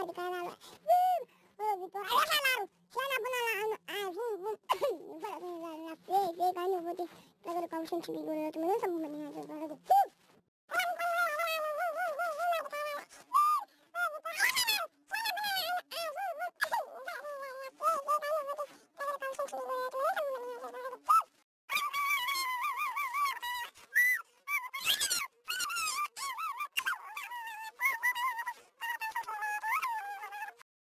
mari kita lalu Zim Lalu gitu Ayah Siapa nak ala anu Azim Bum Bum Bum Bum Bum Bum Bum Bum Bum Bum Bum Bum Bum Bum Bum Bum Bum Bum Bum